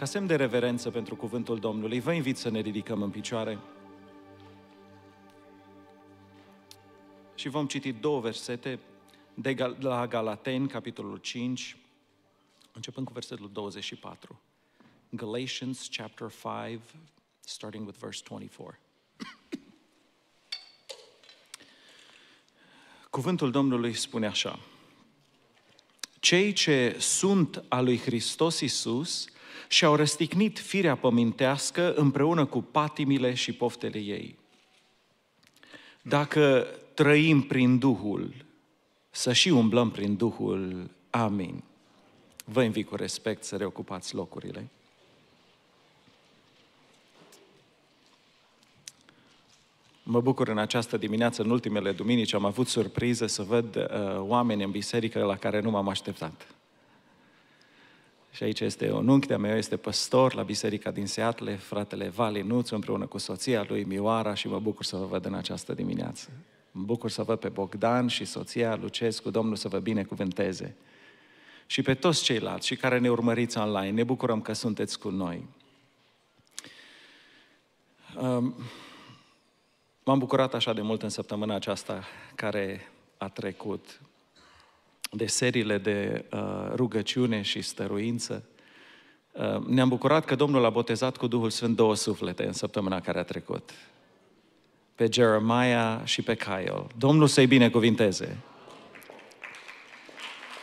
Ca semn de reverență pentru cuvântul Domnului, vă invit să ne ridicăm în picioare și vom citi două versete de la Galateni, capitolul 5, începând cu versetul 24. Galatians chapter 5, starting with verse 24. Cuvântul Domnului spune așa. Cei ce sunt al lui Hristos Isus și-au răstignit firea pămintească împreună cu patimile și poftele ei. Dacă trăim prin Duhul, să și umblăm prin Duhul. Amin. Vă invit cu respect să reocupați locurile. Mă bucur în această dimineață, în ultimele duminici, am avut surpriză să văd uh, oameni în biserică la care nu m-am așteptat. Și aici este un unchi de meu, este păstor la biserica din Seattle, fratele Vali Nuțu, împreună cu soția lui Mioara și mă bucur să vă văd în această dimineață. Mă bucur să văd pe Bogdan și soția Lucescu, Domnul să vă binecuvânteze. Și pe toți ceilalți și care ne urmăriți online, ne bucurăm că sunteți cu noi. Um, M-am bucurat așa de mult în săptămâna aceasta care a trecut de seriile de uh, rugăciune și stăruință. Uh, ne-am bucurat că Domnul a botezat cu Duhul Sfânt două suflete în săptămâna care a trecut. Pe Jeremiah și pe Kyle. Domnul să-i binecuvinteze.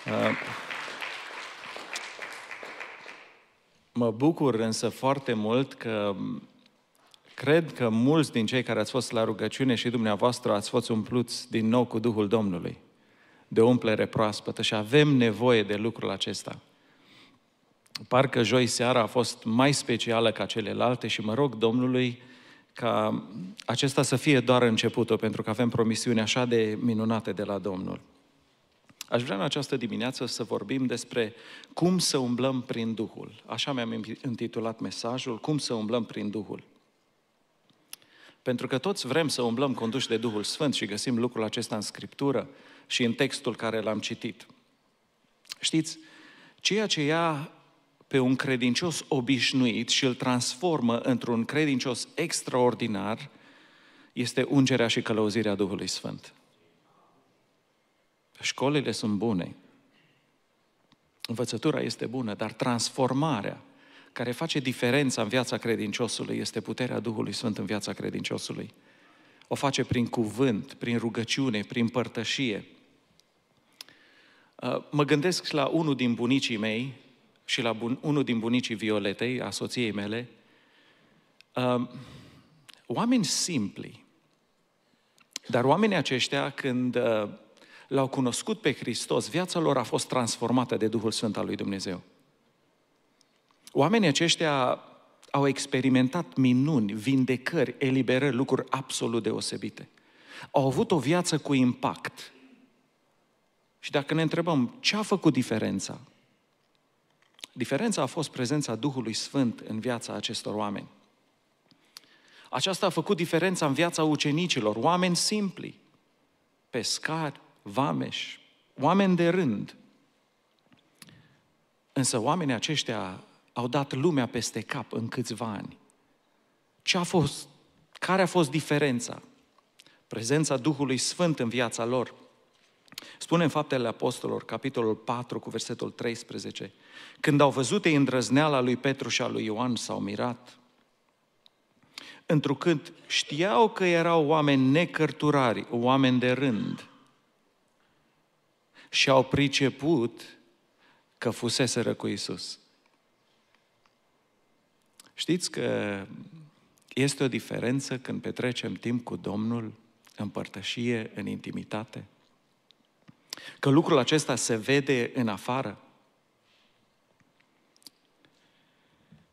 Uh, mă bucur însă foarte mult că Cred că mulți din cei care ați fost la rugăciune și dumneavoastră ați fost umpluți din nou cu Duhul Domnului, de o umplere proaspătă și avem nevoie de lucrul acesta. Parcă joi seara a fost mai specială ca celelalte și mă rog Domnului ca acesta să fie doar începutul, pentru că avem promisiuni așa de minunate de la Domnul. Aș vrea în această dimineață să vorbim despre cum să umblăm prin Duhul. Așa mi-am intitulat mesajul, cum să umblăm prin Duhul. Pentru că toți vrem să umblăm conduși de Duhul Sfânt și găsim lucrul acesta în Scriptură și în textul care l-am citit. Știți, ceea ce ia pe un credincios obișnuit și îl transformă într-un credincios extraordinar este ungerea și călăuzirea Duhului Sfânt. Școlile sunt bune, învățătura este bună, dar transformarea care face diferența în viața credinciosului este puterea Duhului Sfânt în viața credinciosului. O face prin cuvânt, prin rugăciune, prin părtășie. Uh, mă gândesc la unul din bunicii mei și la bun, unul din bunicii Violetei, a soției mele, uh, oameni simpli, dar oamenii aceștia, când uh, l-au cunoscut pe Hristos, viața lor a fost transformată de Duhul Sfânt al lui Dumnezeu. Oamenii aceștia au experimentat minuni, vindecări, eliberări, lucruri absolut deosebite. Au avut o viață cu impact. Și dacă ne întrebăm ce a făcut diferența, diferența a fost prezența Duhului Sfânt în viața acestor oameni. Aceasta a făcut diferența în viața ucenicilor, oameni simpli, pescari, vameși, oameni de rând. Însă oamenii aceștia au dat lumea peste cap în câțiva ani. Ce a fost? Care a fost diferența? Prezența Duhului Sfânt în viața lor. Spune în Faptele Apostolilor, capitolul 4, cu versetul 13, când au văzut ei îndrăzneala lui Petru și a lui Ioan, s-au mirat. Întrucât știau că erau oameni necărturari, oameni de rând, și au priceput că fuseseră cu Isus. Știți că este o diferență când petrecem timp cu Domnul în părtășie, în intimitate? Că lucrul acesta se vede în afară?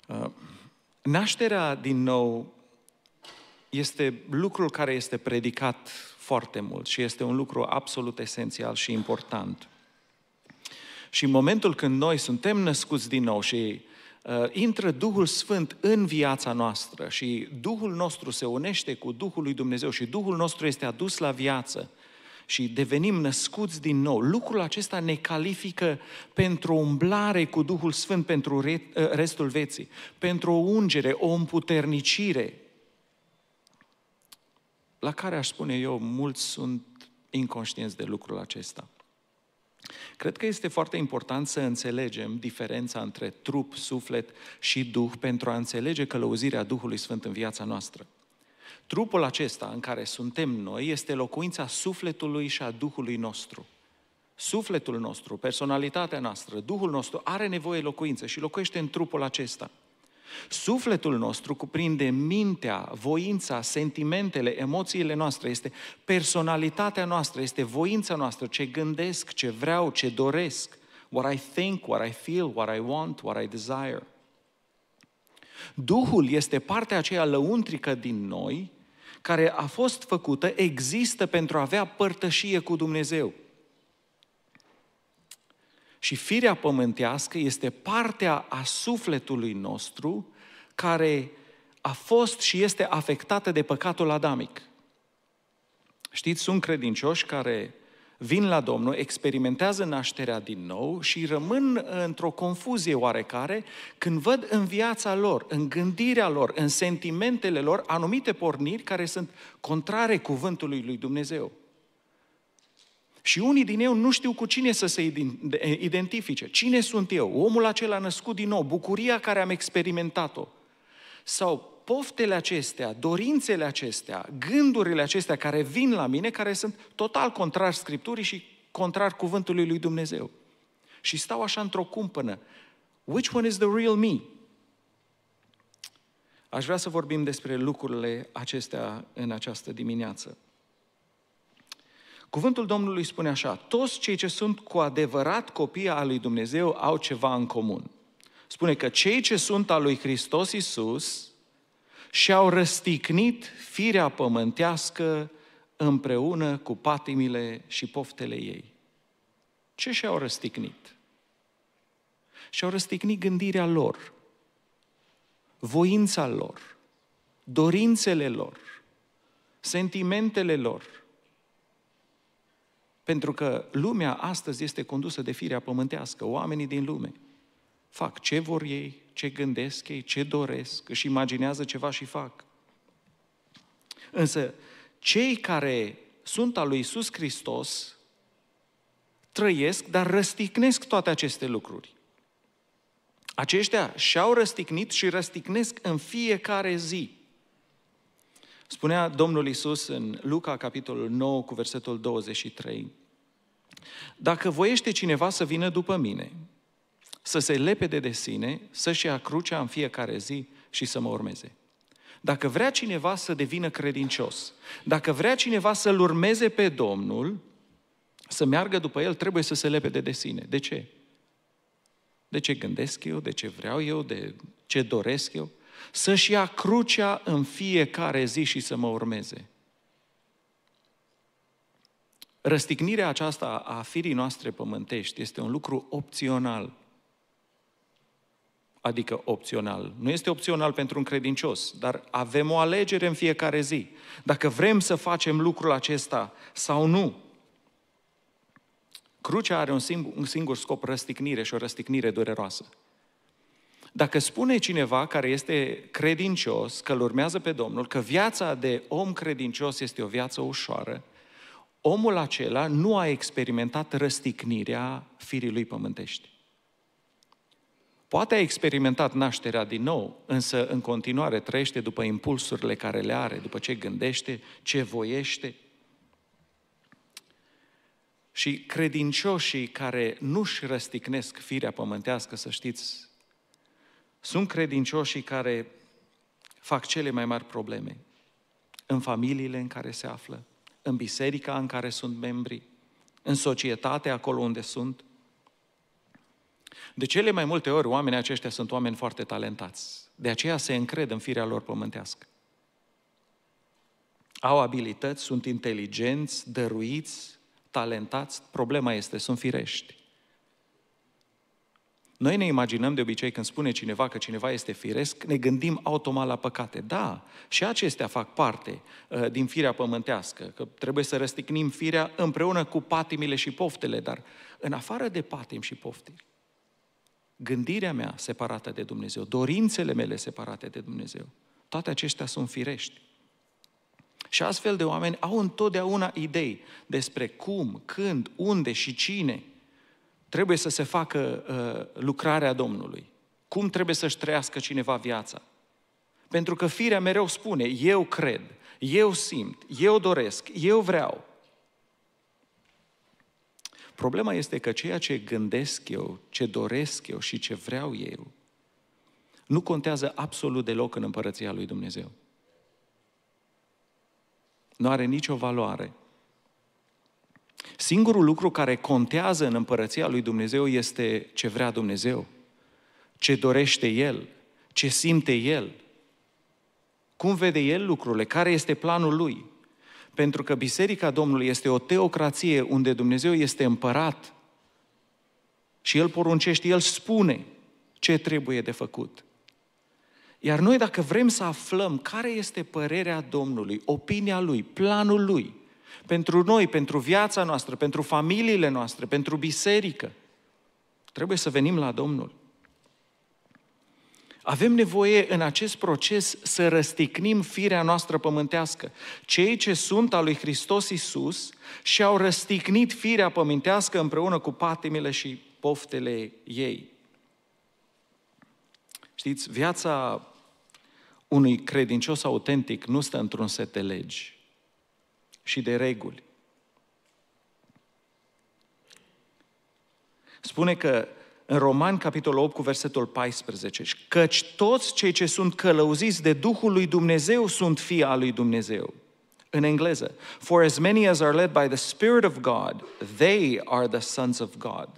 Uh, nașterea din nou este lucrul care este predicat foarte mult și este un lucru absolut esențial și important. Și în momentul când noi suntem născuți din nou și uh, intră Duhul Sfânt în viața noastră și Duhul nostru se unește cu Duhul lui Dumnezeu și Duhul nostru este adus la viață și devenim născuți din nou, lucrul acesta ne califică pentru o umblare cu Duhul Sfânt pentru restul vieții, pentru o ungere, o împuternicire, la care aș spune eu, mulți sunt inconștienți de lucrul acesta. Cred că este foarte important să înțelegem diferența între trup, suflet și duh pentru a înțelege călăuzirea Duhului Sfânt în viața noastră. Trupul acesta în care suntem noi este locuința sufletului și a Duhului nostru. Sufletul nostru, personalitatea noastră, Duhul nostru are nevoie de locuință și locuiește în trupul acesta. Sufletul nostru cuprinde mintea, voința, sentimentele, emoțiile noastre, este personalitatea noastră, este voința noastră, ce gândesc, ce vreau, ce doresc, what I think, what I feel, what I want, what I desire. Duhul este partea aceea lăuntrică din noi care a fost făcută, există pentru a avea părtășie cu Dumnezeu. Și firea pământească este partea a sufletului nostru care a fost și este afectată de păcatul adamic. Știți, sunt credincioși care vin la Domnul, experimentează nașterea din nou și rămân într-o confuzie oarecare când văd în viața lor, în gândirea lor, în sentimentele lor anumite porniri care sunt contrare cuvântului lui Dumnezeu. Și unii din ei nu știu cu cine să se identifice. Cine sunt eu? Omul acela născut din nou, bucuria care am experimentat-o. Sau poftele acestea, dorințele acestea, gândurile acestea care vin la mine, care sunt total contrar Scripturii și contrar cuvântului lui Dumnezeu. Și stau așa într-o cumpănă. Which one is the real me? Aș vrea să vorbim despre lucrurile acestea în această dimineață. Cuvântul Domnului spune așa, toți cei ce sunt cu adevărat copii al lui Dumnezeu au ceva în comun. Spune că cei ce sunt al lui Hristos Iisus și-au răsticnit firea pământească împreună cu patimile și poftele ei. Ce și-au răsticnit? Și-au răsticnit gândirea lor, voința lor, dorințele lor, sentimentele lor, pentru că lumea astăzi este condusă de firea pământească, oamenii din lume. Fac ce vor ei, ce gândesc ei, ce doresc, își imaginează ceva și fac. Însă, cei care sunt al lui Isus Hristos trăiesc, dar răsticnesc toate aceste lucruri. Aceștia și-au răsticnit și răsticnesc în fiecare zi. Spunea Domnul Isus în Luca, capitolul 9, cu versetul 23, Dacă voiește cineva să vină după mine, să se lepede de sine, să-și ia crucea în fiecare zi și să mă urmeze. Dacă vrea cineva să devină credincios, dacă vrea cineva să-L urmeze pe Domnul, să meargă după El, trebuie să se lepede de sine. De ce? De ce gândesc eu, de ce vreau eu, de ce doresc eu? Să-și ia crucea în fiecare zi și să mă urmeze. Răstignirea aceasta a firii noastre pământești este un lucru opțional adică opțional. Nu este opțional pentru un credincios, dar avem o alegere în fiecare zi. Dacă vrem să facem lucrul acesta sau nu. Crucea are un singur, un singur scop, răsticnire și o răsticnire dureroasă. Dacă spune cineva care este credincios, că îl urmează pe Domnul, că viața de om credincios este o viață ușoară, omul acela nu a experimentat răsticnirea firii lui pământești. Poate a experimentat nașterea din nou, însă în continuare trăiește după impulsurile care le are, după ce gândește, ce voiește. Și credincioșii care nu-și răsticnesc firea pământească, să știți, sunt credincioșii care fac cele mai mari probleme în familiile în care se află, în biserica în care sunt membri, în societate acolo unde sunt, de cele mai multe ori, oamenii aceștia sunt oameni foarte talentați. De aceea se încred în firea lor pământească. Au abilități, sunt inteligenți, dăruiți, talentați. Problema este, sunt firești. Noi ne imaginăm de obicei când spune cineva că cineva este firesc, ne gândim automat la păcate. Da, și acestea fac parte uh, din firea pământească, că trebuie să răstignim firea împreună cu patimile și poftele, dar în afară de patim și poftele, gândirea mea separată de Dumnezeu, dorințele mele separate de Dumnezeu, toate acestea sunt firești. Și astfel de oameni au întotdeauna idei despre cum, când, unde și cine trebuie să se facă uh, lucrarea Domnului. Cum trebuie să-și trăiască cineva viața. Pentru că firea mereu spune, eu cred, eu simt, eu doresc, eu vreau. Problema este că ceea ce gândesc eu, ce doresc eu și ce vreau eu, nu contează absolut deloc în împărăția lui Dumnezeu. Nu are nicio valoare. Singurul lucru care contează în împărăția lui Dumnezeu este ce vrea Dumnezeu, ce dorește El, ce simte El, cum vede El lucrurile, care este planul Lui. Pentru că Biserica Domnului este o teocrație unde Dumnezeu este împărat și El poruncește, El spune ce trebuie de făcut. Iar noi dacă vrem să aflăm care este părerea Domnului, opinia Lui, planul Lui, pentru noi, pentru viața noastră, pentru familiile noastre, pentru biserică, trebuie să venim la Domnul. Avem nevoie în acest proces să răsticnim firea noastră pământească. Cei ce sunt al lui Hristos Isus și-au răsticnit firea pământească împreună cu patimile și poftele ei. Știți, viața unui credincios autentic nu stă într-un set de legi și de reguli. Spune că în Roman, capitolul 8, cu versetul 14, căci toți cei ce sunt călăuziți de Duhul lui Dumnezeu sunt fii al lui Dumnezeu. În engleză, for as many as are led by the Spirit of God, they are the sons of God.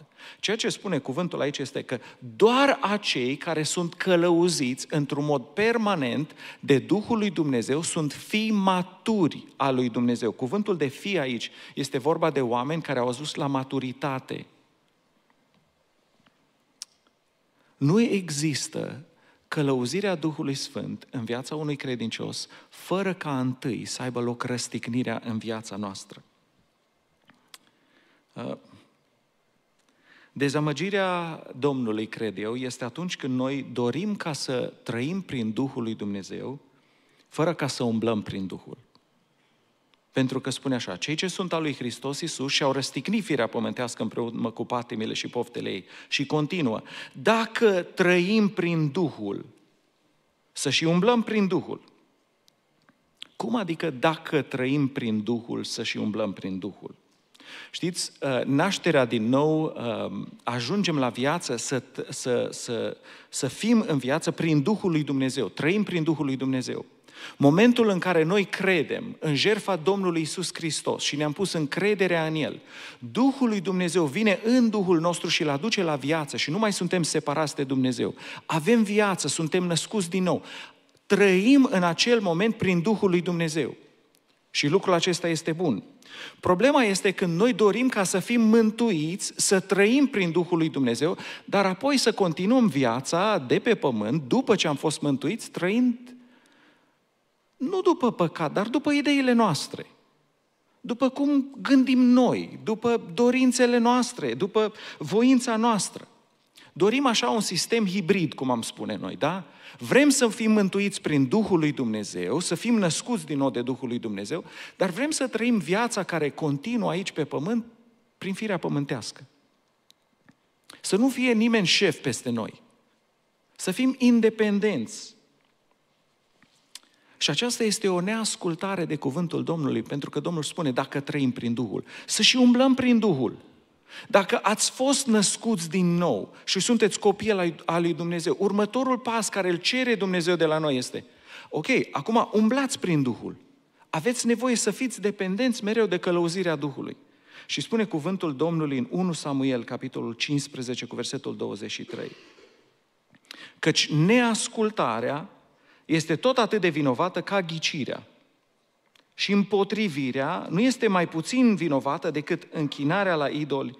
Ceea ce spune cuvântul aici este că doar acei care sunt călăuziți într-un mod permanent de Duhul lui Dumnezeu sunt fii maturi al lui Dumnezeu. Cuvântul de fi aici este vorba de oameni care au ajuns la maturitate. Nu există călăuzirea Duhului Sfânt în viața unui credincios fără ca întâi să aibă loc răstignirea în viața noastră. Uh, Dezamăgirea Domnului, cred eu, este atunci când noi dorim ca să trăim prin Duhul lui Dumnezeu, fără ca să umblăm prin Duhul. Pentru că spune așa, cei ce sunt al lui Hristos Iisus și-au răstignit firea pământească împreună cu patimile și poftele ei. Și continuă, dacă trăim prin Duhul, să și umblăm prin Duhul. Cum adică dacă trăim prin Duhul, să și umblăm prin Duhul? Știți, uh, nașterea din nou, uh, ajungem la viață să, să, să, să fim în viață prin Duhul lui Dumnezeu, trăim prin Duhul lui Dumnezeu. Momentul în care noi credem în jertfa Domnului Isus Hristos și ne-am pus încrederea în El, Duhul lui Dumnezeu vine în Duhul nostru și îl aduce la viață și nu mai suntem separați de Dumnezeu. Avem viață, suntem născuți din nou. Trăim în acel moment prin Duhul lui Dumnezeu. Și lucrul acesta este bun. Problema este când noi dorim ca să fim mântuiți, să trăim prin Duhul lui Dumnezeu, dar apoi să continuăm viața de pe pământ, după ce am fost mântuiți, trăind nu după păcat, dar după ideile noastre. După cum gândim noi, după dorințele noastre, după voința noastră. Dorim așa un sistem hibrid, cum am spune noi, da? Vrem să fim mântuiți prin Duhul lui Dumnezeu, să fim născuți din nou de Duhul lui Dumnezeu, dar vrem să trăim viața care continuă aici pe pământ prin firea pământească. Să nu fie nimeni șef peste noi. Să fim independenți. Și aceasta este o neascultare de cuvântul Domnului, pentru că Domnul spune, dacă trăim prin Duhul, să și umblăm prin Duhul. Dacă ați fost născuți din nou și sunteți copii al lui Dumnezeu, următorul pas care îl cere Dumnezeu de la noi este, ok, acum umblați prin Duhul. Aveți nevoie să fiți dependenți mereu de călăuzirea Duhului. Și spune cuvântul Domnului în 1 Samuel, capitolul 15, cu versetul 23. Căci neascultarea este tot atât de vinovată ca ghicirea. Și împotrivirea nu este mai puțin vinovată decât închinarea la idoli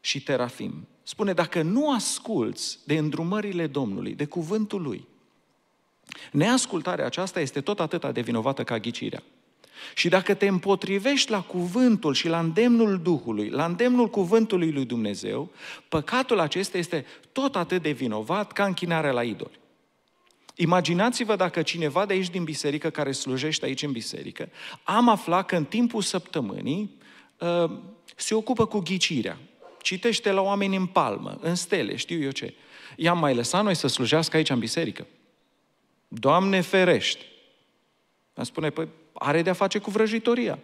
și terafim. spune, dacă nu asculți de îndrumările Domnului, de cuvântul Lui, neascultarea aceasta este tot atâta de vinovată ca ghicirea. Și dacă te împotrivești la cuvântul și la îndemnul Duhului, la îndemnul cuvântului lui Dumnezeu, păcatul acesta este tot atât de vinovat ca închinarea la idoli. Imaginați-vă dacă cineva de aici din biserică, care slujește aici în biserică, am aflat că în timpul săptămânii uh, se ocupă cu ghicirea. Citește la oameni în palmă, în stele, știu eu ce. I-am mai lăsat noi să slujească aici în biserică. Doamne ferește! Îmi spune, păi are de-a face cu vrăjitoria.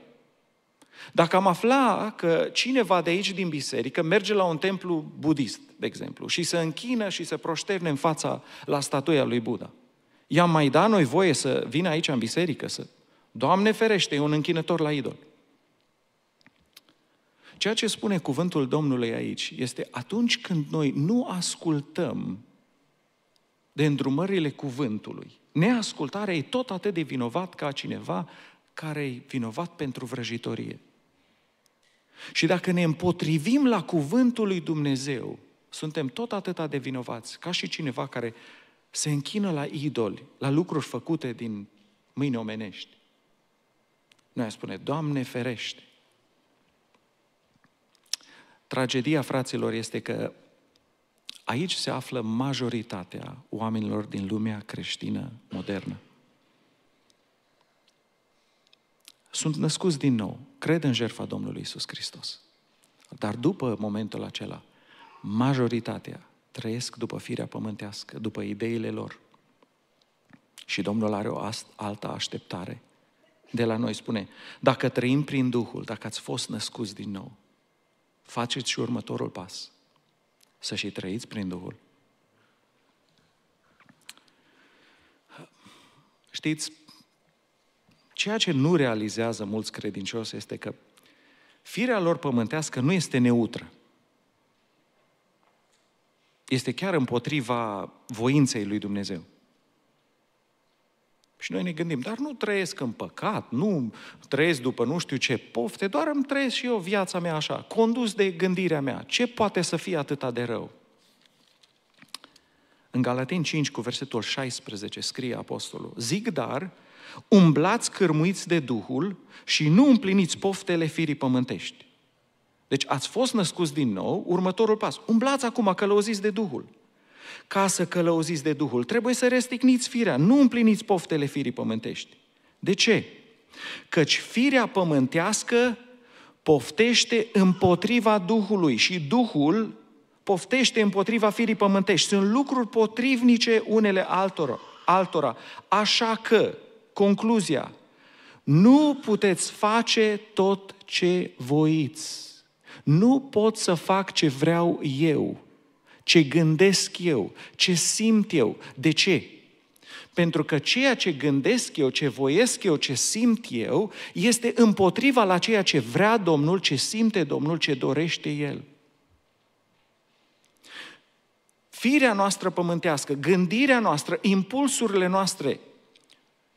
Dacă am afla că cineva de aici din biserică merge la un templu budist, de exemplu, și se închină și se proșterne în fața la statuia lui Buddha, i-am mai dat noi voie să vină aici în biserică să... Doamne ferește, e un închinător la idol. Ceea ce spune cuvântul Domnului aici este atunci când noi nu ascultăm de îndrumările cuvântului, neascultarea e tot atât de vinovat ca cineva care e vinovat pentru vrăjitorie. Și dacă ne împotrivim la cuvântul lui Dumnezeu, suntem tot atât de vinovați ca și cineva care se închină la idoli, la lucruri făcute din mâini omenești. Noi spune, Doamne ferește! Tragedia fraților este că aici se află majoritatea oamenilor din lumea creștină modernă. Sunt născuți din nou, cred în jertfa Domnului Isus Hristos. Dar după momentul acela, majoritatea trăiesc după firea pământească, după ideile lor. Și Domnul are o altă așteptare de la noi. Spune, dacă trăim prin Duhul, dacă ați fost născuți din nou, faceți și următorul pas. Să și trăiți prin Duhul. Știți, ceea ce nu realizează mulți credincioși este că firea lor pământească nu este neutră. Este chiar împotriva voinței lui Dumnezeu. Și noi ne gândim, dar nu trăiesc în păcat, nu trăiesc după nu știu ce pofte, doar îmi trăiesc și eu viața mea așa, condus de gândirea mea. Ce poate să fie atâta de rău? În Galateni 5, cu versetul 16, scrie apostolul, Zic dar, umblați cârmuiți de Duhul și nu împliniți poftele firii pământești. Deci ați fost născuți din nou, următorul pas. Umblați acum, călăuziți de Duhul ca să călăuziți de Duhul. Trebuie să restigniți firea, nu împliniți poftele firii pământești. De ce? Căci firea pământească poftește împotriva Duhului și Duhul poftește împotriva firii pământești. Sunt lucruri potrivnice unele altora. altora. Așa că, concluzia, nu puteți face tot ce voiți. Nu pot să fac ce vreau eu ce gândesc eu, ce simt eu. De ce? Pentru că ceea ce gândesc eu, ce voiesc eu, ce simt eu, este împotriva la ceea ce vrea Domnul, ce simte Domnul, ce dorește El. Firea noastră pământească, gândirea noastră, impulsurile noastre,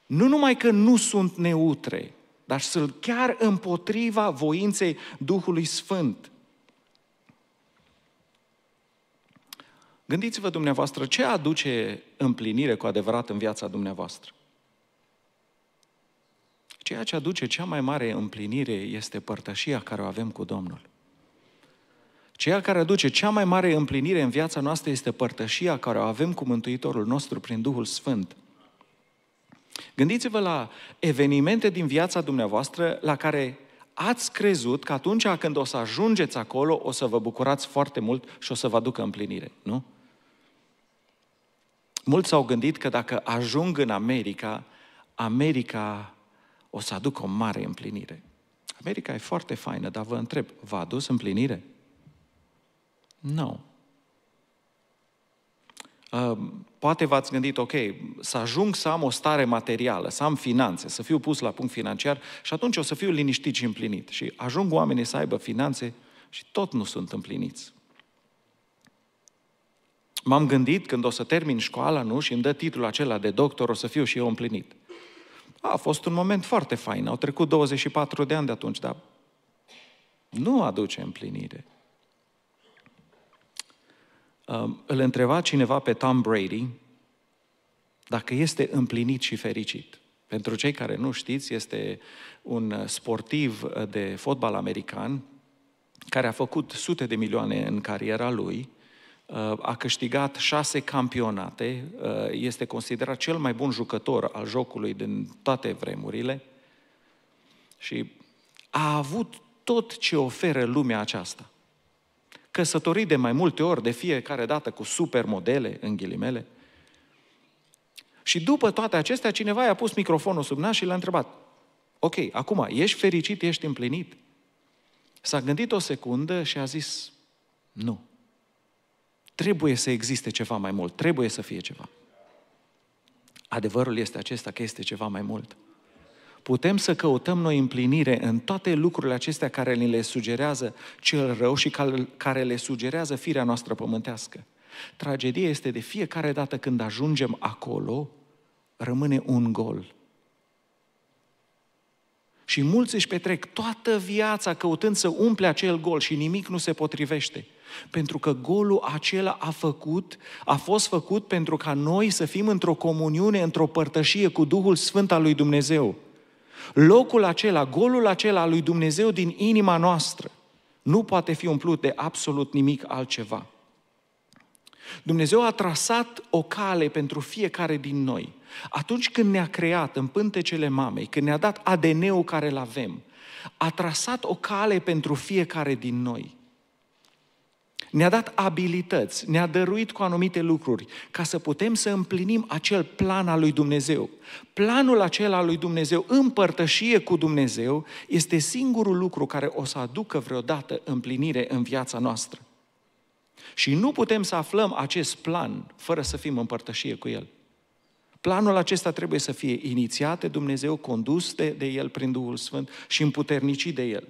nu numai că nu sunt neutre, dar sunt chiar împotriva voinței Duhului Sfânt. Gândiți-vă dumneavoastră ce aduce împlinire cu adevărat în viața dumneavoastră. Ceea ce aduce cea mai mare împlinire este părtășia care o avem cu Domnul. Ceea care aduce cea mai mare împlinire în viața noastră este părtășia care o avem cu Mântuitorul nostru prin Duhul Sfânt. Gândiți-vă la evenimente din viața dumneavoastră la care ați crezut că atunci când o să ajungeți acolo, o să vă bucurați foarte mult și o să vă aducă împlinire, nu? Mulți s-au gândit că dacă ajung în America, America o să aducă o mare împlinire. America e foarte faină, dar vă întreb, v-a adus împlinire? Nu. No. Uh, poate v-ați gândit, ok, să ajung să am o stare materială, să am finanțe, să fiu pus la punct financiar și atunci o să fiu liniștit și împlinit. Și ajung oamenii să aibă finanțe și tot nu sunt împliniți. M-am gândit când o să termin școala, nu, și îmi dă titlul acela de doctor, o să fiu și eu împlinit. A fost un moment foarte fain, au trecut 24 de ani de atunci, dar nu aduce împlinire. Um, îl întreba cineva pe Tom Brady dacă este împlinit și fericit. Pentru cei care nu știți, este un sportiv de fotbal american care a făcut sute de milioane în cariera lui, uh, a câștigat șase campionate, uh, este considerat cel mai bun jucător al jocului din toate vremurile și a avut tot ce oferă lumea aceasta. Căsătorit de mai multe ori, de fiecare dată cu supermodele, în ghilimele. Și după toate acestea, cineva i-a pus microfonul sub nas și l-a întrebat, ok, acum, ești fericit, ești împlinit? S-a gândit o secundă și a zis, nu. Trebuie să existe ceva mai mult, trebuie să fie ceva. Adevărul este acesta că este ceva mai mult. Putem să căutăm noi împlinire în toate lucrurile acestea care ni le sugerează cel rău și care le sugerează firea noastră pământească. Tragedia este de fiecare dată când ajungem acolo, rămâne un gol. Și mulți își petrec toată viața căutând să umple acel gol și nimic nu se potrivește. Pentru că golul acela a făcut, a fost făcut pentru ca noi să fim într-o comuniune, într-o părtășie cu Duhul Sfânt al lui Dumnezeu. Locul acela, golul acela al lui Dumnezeu din inima noastră, nu poate fi umplut de absolut nimic altceva. Dumnezeu a trasat o cale pentru fiecare din noi. Atunci când ne-a creat în pântecele mamei, când ne-a dat ADN-ul care îl avem, a trasat o cale pentru fiecare din noi. Ne-a dat abilități, ne-a dăruit cu anumite lucruri ca să putem să împlinim acel plan al lui Dumnezeu. Planul acela al lui Dumnezeu, împărtășie cu Dumnezeu, este singurul lucru care o să aducă vreodată împlinire în viața noastră. Și nu putem să aflăm acest plan fără să fim împărtășie cu El. Planul acesta trebuie să fie inițiat de Dumnezeu, condus de, de El prin Duhul Sfânt și împuternicit de El.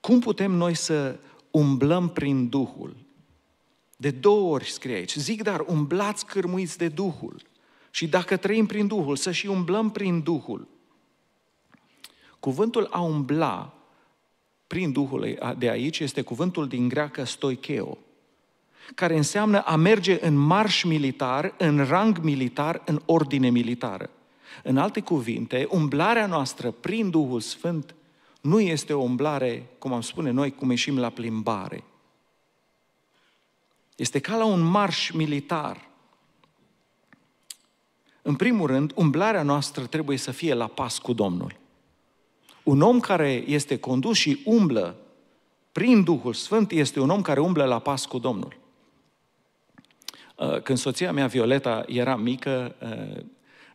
Cum putem noi să umblăm prin Duhul? De două ori scrie aici. Zic, dar umblați cârmuiți de Duhul. Și dacă trăim prin Duhul, să și umblăm prin Duhul. Cuvântul a umbla prin Duhul de aici este cuvântul din greacă stoicheo, care înseamnă a merge în marș militar, în rang militar, în ordine militară. În alte cuvinte, umblarea noastră prin Duhul Sfânt nu este o umblare, cum am spune noi, cum ieșim la plimbare. Este ca la un marș militar. În primul rând, umblarea noastră trebuie să fie la pas cu Domnul. Un om care este condus și umblă prin Duhul Sfânt este un om care umblă la pas cu Domnul. Uh, când soția mea, Violeta, era mică, uh,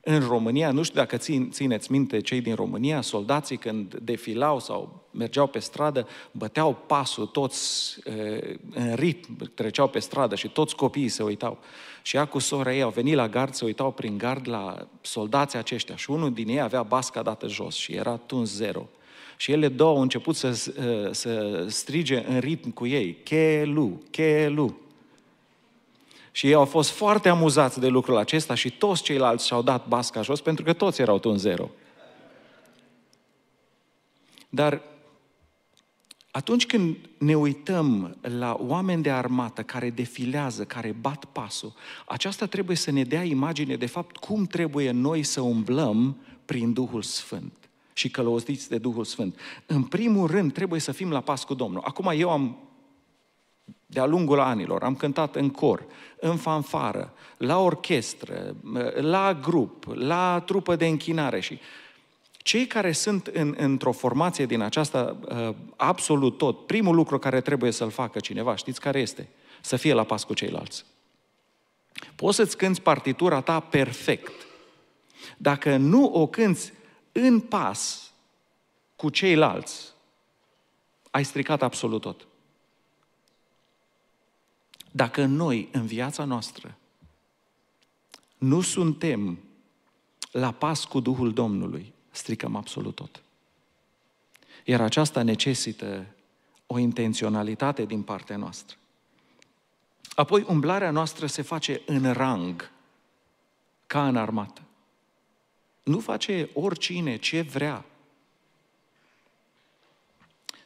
în România, nu știu dacă țin, țineți minte cei din România, soldații când defilau sau mergeau pe stradă, băteau pasul toți uh, în ritm, treceau pe stradă și toți copiii se uitau. Și ea cu sora ei au venit la gard, se uitau prin gard la soldații aceștia și unul din ei avea basca dată jos și era tuns zero. Și ele două au început să, să strige în ritm cu ei, Chelu, Chelu. Și ei au fost foarte amuzați de lucrul acesta și toți ceilalți și-au dat basca jos pentru că toți erau un zero. Dar atunci când ne uităm la oameni de armată care defilează, care bat pasul, aceasta trebuie să ne dea imagine de fapt cum trebuie noi să umblăm prin Duhul Sfânt și călăuziți de Duhul Sfânt. În primul rând trebuie să fim la pas cu Domnul. Acum eu am de-a lungul anilor. Am cântat în cor, în fanfară, la orchestră, la grup, la trupă de închinare și cei care sunt în, într-o formație din aceasta uh, absolut tot, primul lucru care trebuie să-l facă cineva, știți care este? Să fie la pas cu ceilalți. Poți să-ți cânți partitura ta perfect. Dacă nu o cânți în pas cu ceilalți, ai stricat absolut tot. Dacă noi, în viața noastră, nu suntem la pas cu Duhul Domnului, stricăm absolut tot. Iar aceasta necesită o intenționalitate din partea noastră. Apoi, umblarea noastră se face în rang, ca în armată. Nu face oricine ce vrea.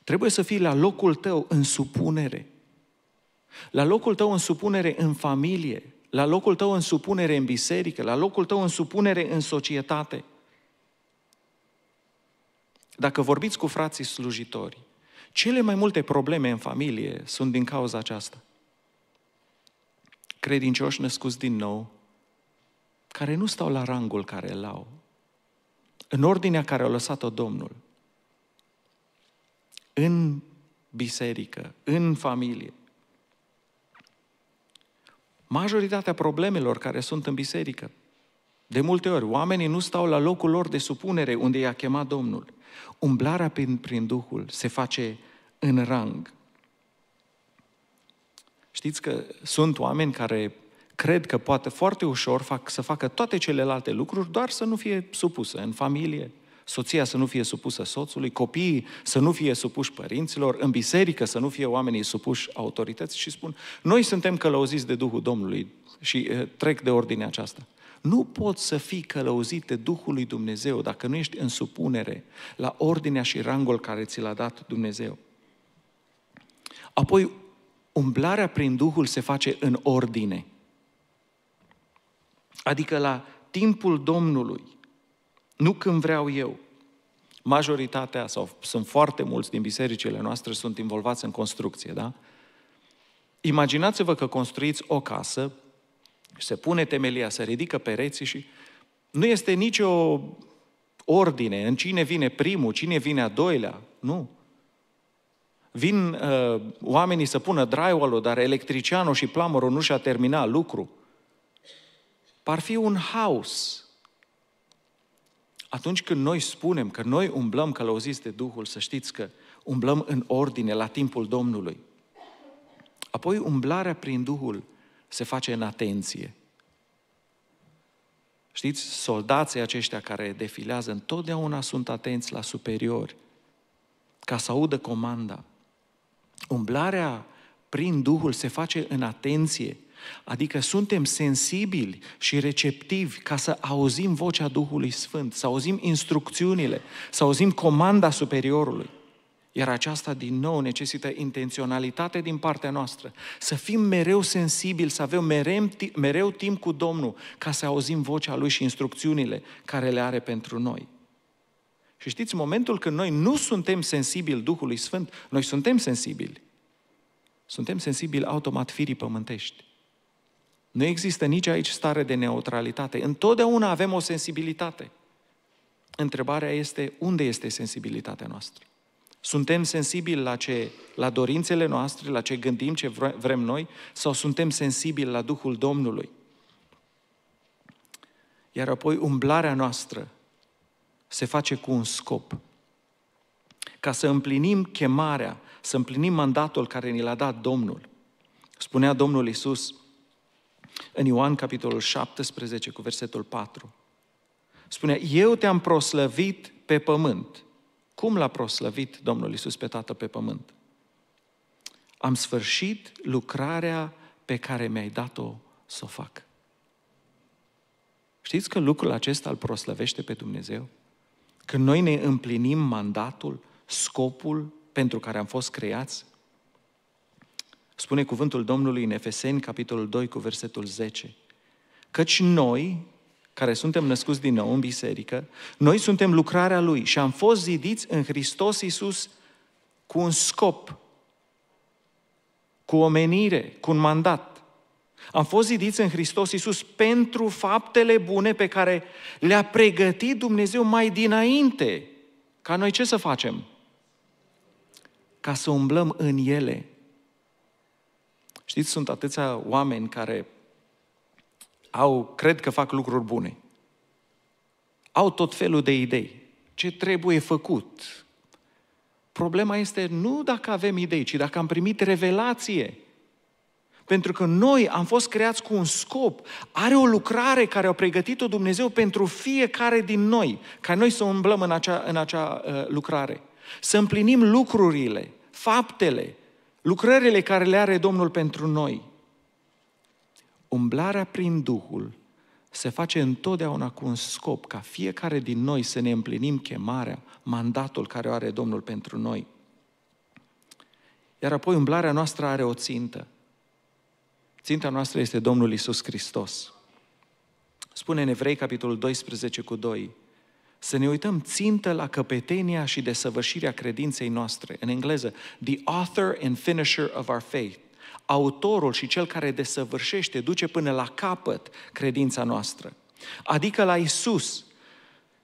Trebuie să fii la locul tău în supunere. La locul tău în supunere în familie, la locul tău în supunere în biserică, la locul tău în supunere în societate. Dacă vorbiți cu frații slujitori, cele mai multe probleme în familie sunt din cauza aceasta. Credincioși născuți din nou, care nu stau la rangul care îl au, în ordinea care a lăsat-o Domnul, în biserică, în familie. Majoritatea problemelor care sunt în biserică, de multe ori, oamenii nu stau la locul lor de supunere unde i-a chemat Domnul. Umblarea prin, prin Duhul se face în rang. Știți că sunt oameni care cred că poate foarte ușor fac, să facă toate celelalte lucruri, doar să nu fie supusă în familie, soția să nu fie supusă soțului, copiii să nu fie supuși părinților, în biserică să nu fie oamenii supuși autorității și spun, noi suntem călăuziți de Duhul Domnului și e, trec de ordinea aceasta. Nu poți să fii călăuzit de Duhul lui Dumnezeu dacă nu ești în supunere la ordinea și rangul care ți l-a dat Dumnezeu. Apoi, umblarea prin Duhul se face în ordine. Adică la timpul Domnului, nu când vreau eu. Majoritatea, sau sunt foarte mulți din bisericile noastre, sunt involvați în construcție, da? Imaginați-vă că construiți o casă, se pune temelia, se ridică pereții și nu este nicio ordine în cine vine primul, cine vine a doilea. Nu. Vin uh, oamenii să pună drywall dar electricianul și plamărul nu și-a terminat lucru. Par fi un haos. Atunci când noi spunem că noi umblăm călăuziți de Duhul, să știți că umblăm în ordine la timpul Domnului. Apoi umblarea prin Duhul se face în atenție. Știți, soldații aceștia care defilează întotdeauna sunt atenți la superiori, ca să audă comanda. Umblarea prin Duhul se face în atenție, adică suntem sensibili și receptivi ca să auzim vocea Duhului Sfânt, să auzim instrucțiunile, să auzim comanda superiorului. Iar aceasta, din nou, necesită intenționalitate din partea noastră. Să fim mereu sensibili, să avem mereu, mereu timp cu Domnul ca să auzim vocea Lui și instrucțiunile care le are pentru noi. Și știți, în momentul când noi nu suntem sensibili Duhului Sfânt, noi suntem sensibili. Suntem sensibili automat firii pământești. Nu există nici aici stare de neutralitate. Întotdeauna avem o sensibilitate. Întrebarea este, unde este sensibilitatea noastră? Suntem sensibili la, ce, la dorințele noastre, la ce gândim, ce vrem noi, sau suntem sensibili la Duhul Domnului? Iar apoi umblarea noastră se face cu un scop. Ca să împlinim chemarea, să împlinim mandatul care ni l-a dat Domnul. Spunea Domnul Isus în Ioan capitolul 17 cu versetul 4. Spunea, eu te-am proslăvit pe pământ. Cum l-a proslăvit Domnul Isus pe Tatăl pe pământ? Am sfârșit lucrarea pe care mi-ai dat-o să o fac. Știți că lucrul acesta îl proslăvește pe Dumnezeu? Când noi ne împlinim mandatul, scopul pentru care am fost creați? Spune cuvântul Domnului în Efeseni, capitolul 2, cu versetul 10. Căci noi, care suntem născuți din nou în biserică, noi suntem lucrarea Lui și am fost zidiți în Hristos Iisus cu un scop, cu o menire, cu un mandat. Am fost zidiți în Hristos Iisus pentru faptele bune pe care le-a pregătit Dumnezeu mai dinainte. Ca noi ce să facem? Ca să umblăm în ele. Știți, sunt atâția oameni care au, cred că fac lucruri bune. Au tot felul de idei. Ce trebuie făcut? Problema este nu dacă avem idei, ci dacă am primit revelație. Pentru că noi am fost creați cu un scop. Are o lucrare care a pregătit-o Dumnezeu pentru fiecare din noi, ca noi să umblăm în acea, în acea uh, lucrare. Să împlinim lucrurile, faptele, lucrările care le are Domnul pentru noi. Umblarea prin Duhul se face întotdeauna cu un scop, ca fiecare din noi să ne împlinim chemarea, mandatul care o are Domnul pentru noi. Iar apoi umblarea noastră are o țintă. Ținta noastră este Domnul Isus Hristos. Spune în Evrei, capitolul 12 cu 2, să ne uităm țintă la căpetenia și desăvârșirea credinței noastre. În engleză, the author and finisher of our faith. Autorul și cel care desăvârșește, duce până la capăt credința noastră. Adică la Isus,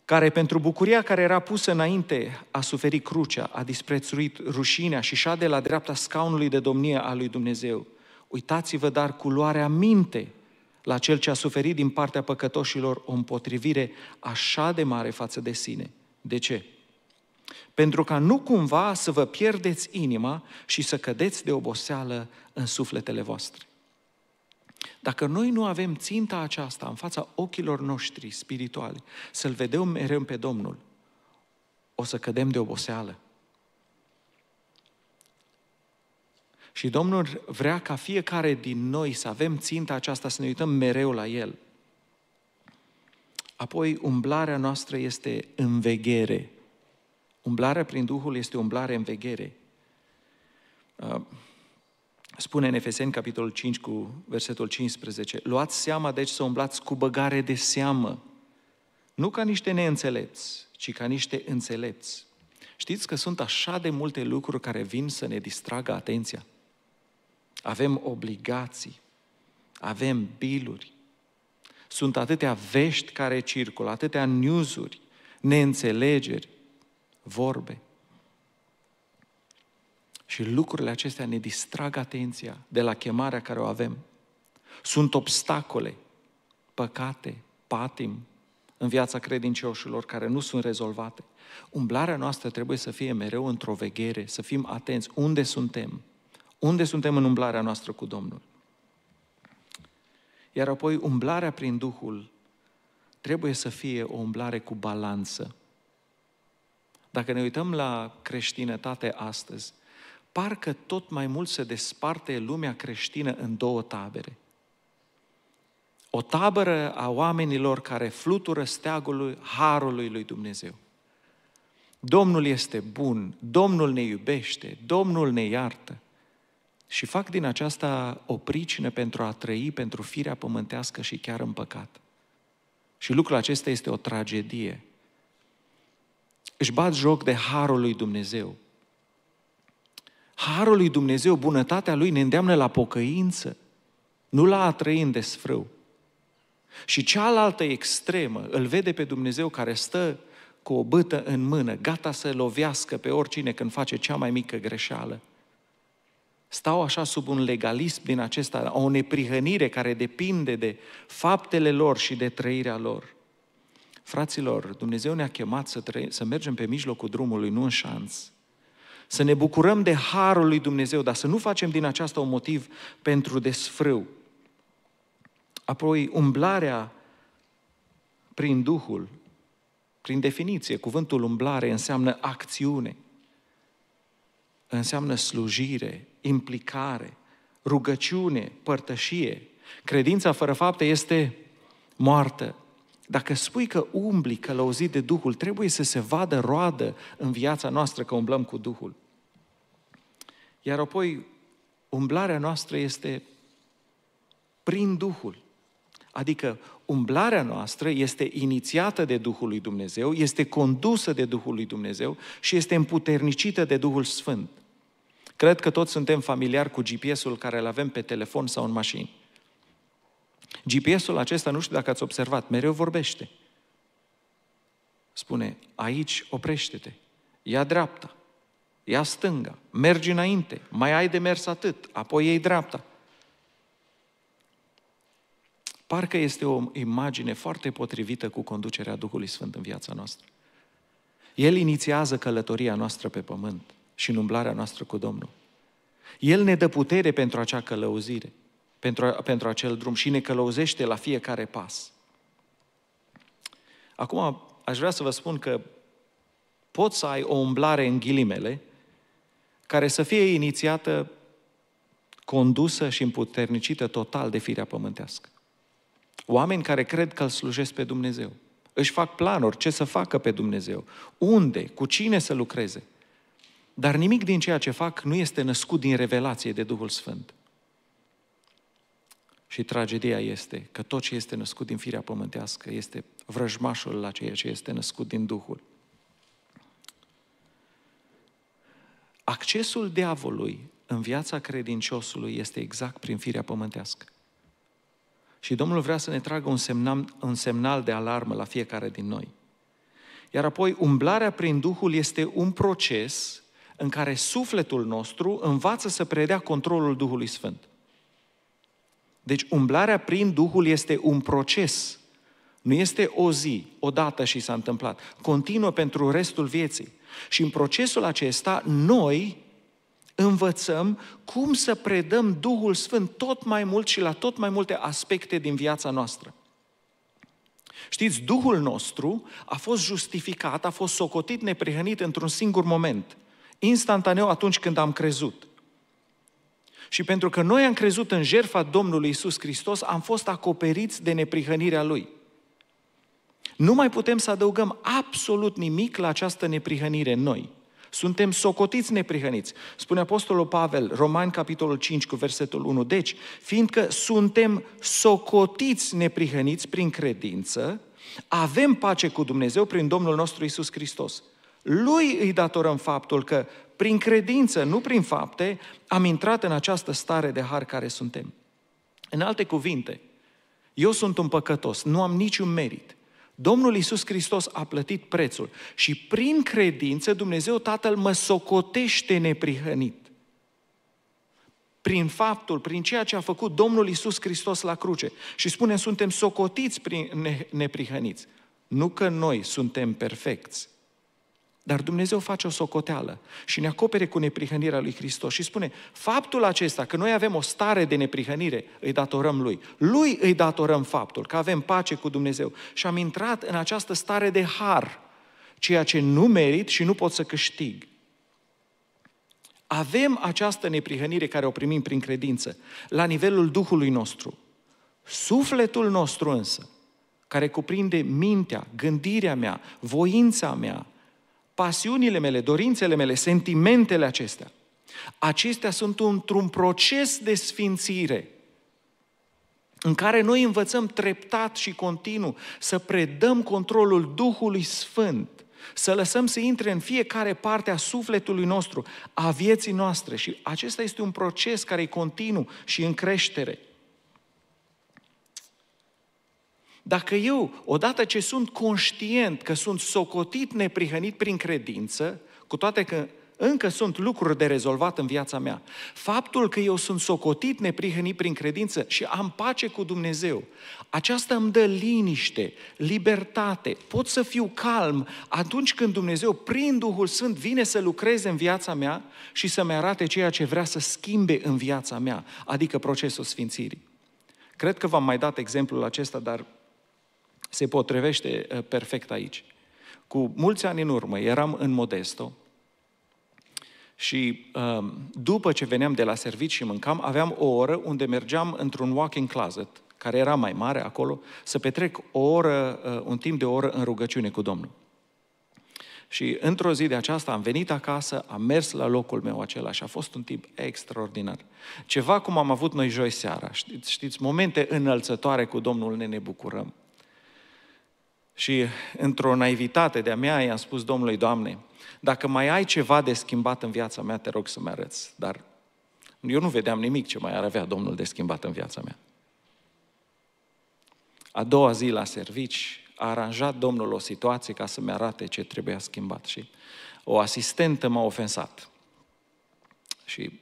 care pentru bucuria care era pusă înainte a suferit crucea, a disprețuit rușinea și șade la dreapta scaunului de domnie a lui Dumnezeu. Uitați-vă dar cu luarea minte la cel ce a suferit din partea păcătoșilor o împotrivire așa de mare față de sine. De ce? Pentru ca nu cumva să vă pierdeți inima și să cădeți de oboseală în sufletele voastre. Dacă noi nu avem ținta aceasta în fața ochilor noștri spirituali, să-L vedem mereu pe Domnul, o să cădem de oboseală. Și Domnul vrea ca fiecare din noi să avem ținta aceasta, să ne uităm mereu la El. Apoi, umblarea noastră este înveghere. Umblarea prin Duhul este umblare în veghere. Uh, spune în Efeseni, capitolul 5, cu versetul 15, luați seama, deci, să umblați cu băgare de seamă, nu ca niște neînțelepți, ci ca niște înțelepți. Știți că sunt așa de multe lucruri care vin să ne distragă atenția avem obligații, avem biluri. Sunt atâtea vești care circulă, atâtea newsuri, neînțelegeri, vorbe. Și lucrurile acestea ne distrag atenția de la chemarea care o avem. Sunt obstacole, păcate, patim în viața credincioșilor care nu sunt rezolvate. Umblarea noastră trebuie să fie mereu într-o veghere, să fim atenți unde suntem, unde suntem în umblarea noastră cu Domnul? Iar apoi umblarea prin Duhul trebuie să fie o umblare cu balanță. Dacă ne uităm la creștinătate astăzi, parcă tot mai mult se desparte lumea creștină în două tabere. O tabără a oamenilor care flutură steagul harului lui Dumnezeu. Domnul este bun, Domnul ne iubește, Domnul ne iartă. Și fac din aceasta o pricină pentru a trăi pentru firea pământească și chiar în păcat. Și lucrul acesta este o tragedie. Își bat joc de harul lui Dumnezeu. Harul lui Dumnezeu, bunătatea lui ne îndeamnă la pocăință, nu la a trăi în desfrâu. Și cealaltă extremă îl vede pe Dumnezeu care stă cu o bâtă în mână, gata să lovească pe oricine când face cea mai mică greșeală stau așa sub un legalism din acesta, o neprihănire care depinde de faptele lor și de trăirea lor. Fraților, Dumnezeu ne-a chemat să, trăi, să mergem pe mijlocul drumului, nu în șanț. Să ne bucurăm de harul lui Dumnezeu, dar să nu facem din aceasta un motiv pentru desfrâu. Apoi, umblarea prin Duhul, prin definiție, cuvântul umblare înseamnă acțiune înseamnă slujire, implicare, rugăciune, părtășie. Credința fără fapte este moartă. Dacă spui că umbli călăuzit de Duhul, trebuie să se vadă roadă în viața noastră că umblăm cu Duhul. Iar apoi, umblarea noastră este prin Duhul. Adică umblarea noastră este inițiată de Duhul lui Dumnezeu, este condusă de Duhul lui Dumnezeu și este împuternicită de Duhul Sfânt. Cred că toți suntem familiari cu GPS-ul care îl avem pe telefon sau în mașini. GPS-ul acesta, nu știu dacă ați observat, mereu vorbește. Spune, aici oprește-te, ia dreapta, ia stânga, mergi înainte, mai ai de mers atât, apoi iei dreapta. Parcă este o imagine foarte potrivită cu conducerea Duhului Sfânt în viața noastră. El inițiază călătoria noastră pe pământ și în umblarea noastră cu Domnul. El ne dă putere pentru acea călăuzire, pentru, pentru acel drum și ne călăuzește la fiecare pas. Acum, aș vrea să vă spun că poți să ai o umblare în ghilimele care să fie inițiată, condusă și împuternicită total de firea pământească. Oameni care cred că îl slujesc pe Dumnezeu. Își fac planuri ce să facă pe Dumnezeu. Unde, cu cine să lucreze. Dar nimic din ceea ce fac nu este născut din revelație de Duhul Sfânt. Și tragedia este că tot ce este născut din firea pământească este vrăjmașul la ceea ce este născut din Duhul. Accesul diavolului în viața credinciosului este exact prin firea pământească. Și Domnul vrea să ne tragă un semnal, un semnal de alarmă la fiecare din noi. Iar apoi, umblarea prin Duhul este un proces în care sufletul nostru învață să predea controlul Duhului Sfânt. Deci, umblarea prin Duhul este un proces. Nu este o zi, o dată și s-a întâmplat. Continuă pentru restul vieții. Și în procesul acesta, noi învățăm cum să predăm Duhul Sfânt tot mai mult și la tot mai multe aspecte din viața noastră. Știți, Duhul nostru a fost justificat, a fost socotit neprihănit într-un singur moment, instantaneu atunci când am crezut. Și pentru că noi am crezut în jertfa Domnului Isus Hristos, am fost acoperiți de neprihănirea Lui. Nu mai putem să adăugăm absolut nimic la această neprihănire în noi. Suntem socotiți neprihăniți. Spune Apostolul Pavel, Romani, capitolul 5, cu versetul 1. Deci, fiindcă suntem socotiți neprihăniți prin credință, avem pace cu Dumnezeu prin Domnul nostru Isus Hristos. Lui îi datorăm faptul că, prin credință, nu prin fapte, am intrat în această stare de har care suntem. În alte cuvinte, eu sunt un păcătos, nu am niciun merit. Domnul Iisus Hristos a plătit prețul și prin credință Dumnezeu Tatăl mă socotește neprihănit. Prin faptul, prin ceea ce a făcut Domnul Iisus Hristos la cruce. Și spunem, suntem socotiți prin neprihăniți. Nu că noi suntem perfecți, dar Dumnezeu face o socoteală și ne acopere cu neprihănirea lui Hristos și spune, faptul acesta, că noi avem o stare de neprihănire, îi datorăm Lui. Lui îi datorăm faptul că avem pace cu Dumnezeu și am intrat în această stare de har, ceea ce nu merit și nu pot să câștig. Avem această neprihănire care o primim prin credință, la nivelul Duhului nostru. Sufletul nostru însă, care cuprinde mintea, gândirea mea, voința mea, pasiunile mele, dorințele mele, sentimentele acestea. Acestea sunt într-un proces de sfințire în care noi învățăm treptat și continuu să predăm controlul Duhului Sfânt, să lăsăm să intre în fiecare parte a sufletului nostru, a vieții noastre. Și acesta este un proces care e continuu și în creștere. Dacă eu, odată ce sunt conștient că sunt socotit neprihănit prin credință, cu toate că încă sunt lucruri de rezolvat în viața mea. Faptul că eu sunt socotit neprihănit prin credință și am pace cu Dumnezeu, aceasta îmi dă liniște, libertate, pot să fiu calm atunci când Dumnezeu, prin Duhul Sfânt, vine să lucreze în viața mea și să-mi arate ceea ce vrea să schimbe în viața mea, adică procesul sfințirii. Cred că v-am mai dat exemplul acesta, dar se potrivește uh, perfect aici. Cu mulți ani în urmă eram în Modesto și um, după ce veneam de la servici și mâncam, aveam o oră unde mergeam într-un walk-in closet, care era mai mare acolo, să petrec o oră, uh, un timp de o oră în rugăciune cu Domnul. Și într-o zi de aceasta am venit acasă, am mers la locul meu acela și a fost un timp extraordinar. Ceva cum am avut noi joi seara, știți, știți momente înălțătoare cu Domnul ne ne bucurăm. Și într-o naivitate de-a mea i-am spus Domnului, Doamne, dacă mai ai ceva de schimbat în viața mea, te rog să-mi arăți. Dar eu nu vedeam nimic ce mai ar avea Domnul de schimbat în viața mea. A doua zi la servici a aranjat Domnul o situație ca să-mi arate ce trebuia schimbat și o asistentă m-a ofensat. Și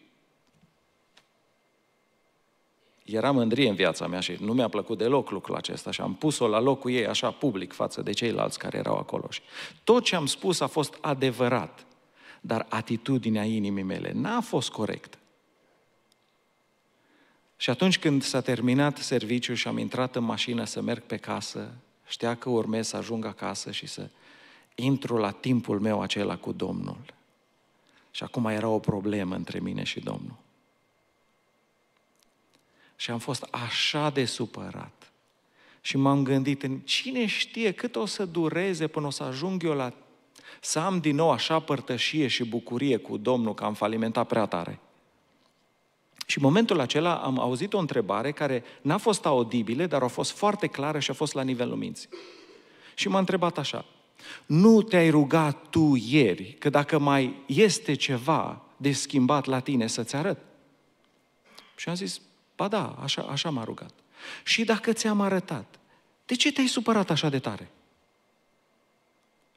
era mândrie în viața mea și nu mi-a plăcut deloc lucrul acesta și am pus-o la locul ei așa public față de ceilalți care erau acolo. Și tot ce am spus a fost adevărat, dar atitudinea inimii mele n-a fost corectă. Și atunci când s-a terminat serviciul și am intrat în mașină să merg pe casă, știa că urmez să ajung acasă și să intru la timpul meu acela cu Domnul. Și acum era o problemă între mine și Domnul. Și am fost așa de supărat. Și m-am gândit în cine știe cât o să dureze până o să ajung eu la să am din nou așa părtășie și bucurie cu Domnul că am falimentat prea tare. Și în momentul acela am auzit o întrebare care n-a fost audibilă, dar a fost foarte clară și a fost la nivelul minții. Și m-a întrebat așa, nu te-ai rugat tu ieri că dacă mai este ceva de schimbat la tine să-ți arăt? Și am zis, ba da, așa, așa m-a rugat. Și dacă ți-am arătat, de ce te-ai supărat așa de tare?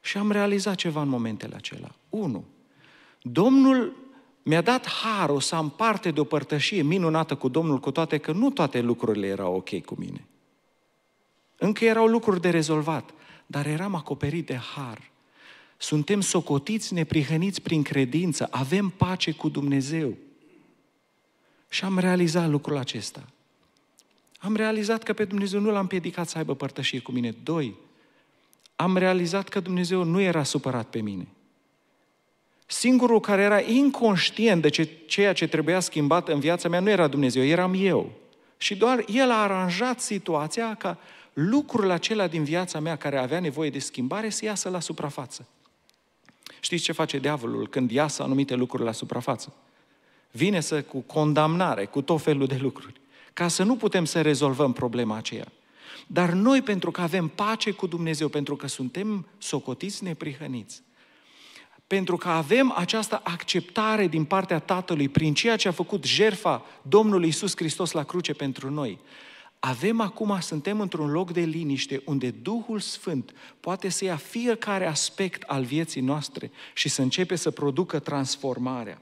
Și am realizat ceva în momentele acelea. Unu, Domnul mi-a dat harul să am parte de o părtășie minunată cu Domnul, cu toate că nu toate lucrurile erau ok cu mine. Încă erau lucruri de rezolvat, dar eram acoperit de har. Suntem socotiți, neprihăniți prin credință, avem pace cu Dumnezeu. Și am realizat lucrul acesta. Am realizat că pe Dumnezeu nu l-am împiedicat să aibă părtășie cu mine. Doi, am realizat că Dumnezeu nu era supărat pe mine. Singurul care era inconștient de ce, ceea ce trebuia schimbat în viața mea nu era Dumnezeu, eram eu. Și doar El a aranjat situația ca lucrurile acelea din viața mea care avea nevoie de schimbare să iasă la suprafață. Știți ce face diavolul când iasă anumite lucruri la suprafață? Vine să cu condamnare, cu tot felul de lucruri, ca să nu putem să rezolvăm problema aceea. Dar noi, pentru că avem pace cu Dumnezeu, pentru că suntem socotiți neprihăniți, pentru că avem această acceptare din partea Tatălui prin ceea ce a făcut jerfa Domnului Isus Hristos la cruce pentru noi, avem acum, suntem într-un loc de liniște unde Duhul Sfânt poate să ia fiecare aspect al vieții noastre și să începe să producă transformarea.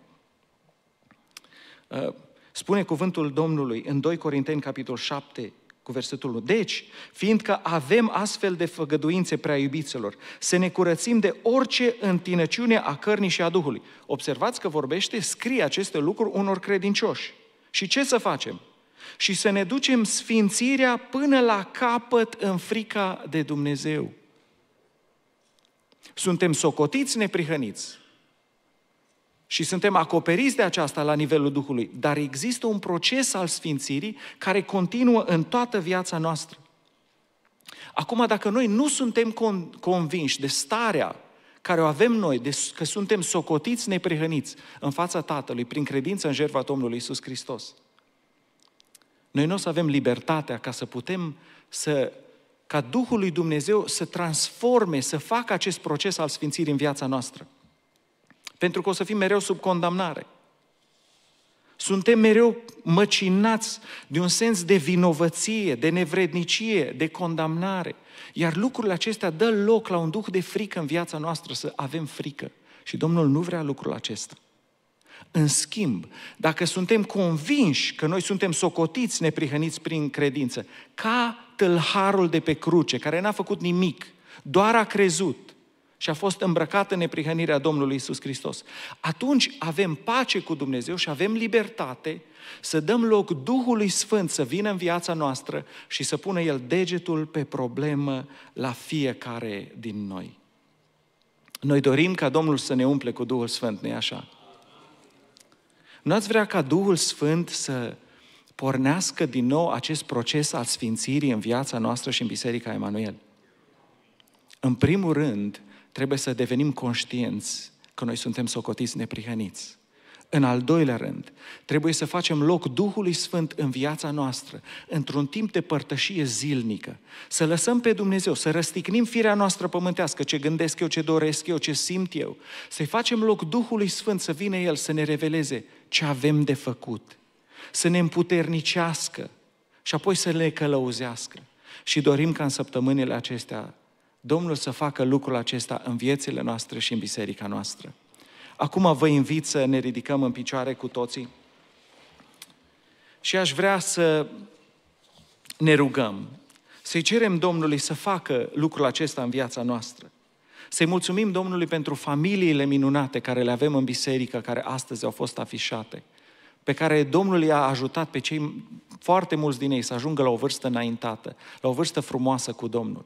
Uh, spune cuvântul Domnului în 2 Corinteni, capitol 7, cu versetul 1. Deci, fiindcă avem astfel de făgăduințe prea iubiților, să ne curățim de orice întinăciune a cărnii și a Duhului. Observați că vorbește, scrie aceste lucruri unor credincioși. Și ce să facem? Și să ne ducem sfințirea până la capăt în frica de Dumnezeu. Suntem socotiți neprihăniți, și suntem acoperiți de aceasta la nivelul Duhului, dar există un proces al sfințirii care continuă în toată viața noastră. Acum, dacă noi nu suntem convinși de starea care o avem noi, de că suntem socotiți neprihăniți în fața Tatălui prin credință în jertfa Domnului Isus Hristos, noi nu o să avem libertatea ca să putem să ca Duhul lui Dumnezeu să transforme, să facă acest proces al sfințirii în viața noastră. Pentru că o să fim mereu sub condamnare. Suntem mereu măcinați de un sens de vinovăție, de nevrednicie, de condamnare. Iar lucrurile acestea dă loc la un duh de frică în viața noastră, să avem frică. Și Domnul nu vrea lucrul acesta. În schimb, dacă suntem convinși că noi suntem socotiți, neprihăniți prin credință, ca tâlharul de pe cruce, care n-a făcut nimic, doar a crezut, și a fost îmbrăcat în neprihănirea Domnului Isus Hristos. Atunci avem pace cu Dumnezeu și avem libertate să dăm loc Duhului Sfânt să vină în viața noastră și să pună El degetul pe problemă la fiecare din noi. Noi dorim ca Domnul să ne umple cu Duhul Sfânt, nu așa? Nu ați vrea ca Duhul Sfânt să pornească din nou acest proces al sfințirii în viața noastră și în Biserica Emanuel? În primul rând, trebuie să devenim conștienți că noi suntem socotiți neprihăniți. În al doilea rând, trebuie să facem loc Duhului Sfânt în viața noastră, într-un timp de părtășie zilnică, să lăsăm pe Dumnezeu, să răstignim firea noastră pământească, ce gândesc eu, ce doresc eu, ce simt eu, să-i facem loc Duhului Sfânt să vină El să ne reveleze ce avem de făcut, să ne împuternicească și apoi să ne călăuzească. Și dorim ca în săptămânile acestea Domnul să facă lucrul acesta în viețile noastre și în biserica noastră. Acum vă invit să ne ridicăm în picioare cu toții și aș vrea să ne rugăm, să-i cerem Domnului să facă lucrul acesta în viața noastră. Să-i mulțumim Domnului pentru familiile minunate care le avem în biserică, care astăzi au fost afișate, pe care Domnul i-a ajutat pe cei foarte mulți din ei să ajungă la o vârstă înaintată, la o vârstă frumoasă cu Domnul.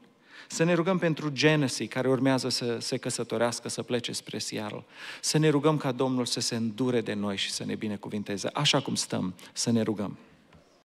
Să ne rugăm pentru Genesis, care urmează să se căsătorească, să plece spre Seattle. Să ne rugăm ca Domnul să se îndure de noi și să ne binecuvinteze, așa cum stăm, să ne rugăm.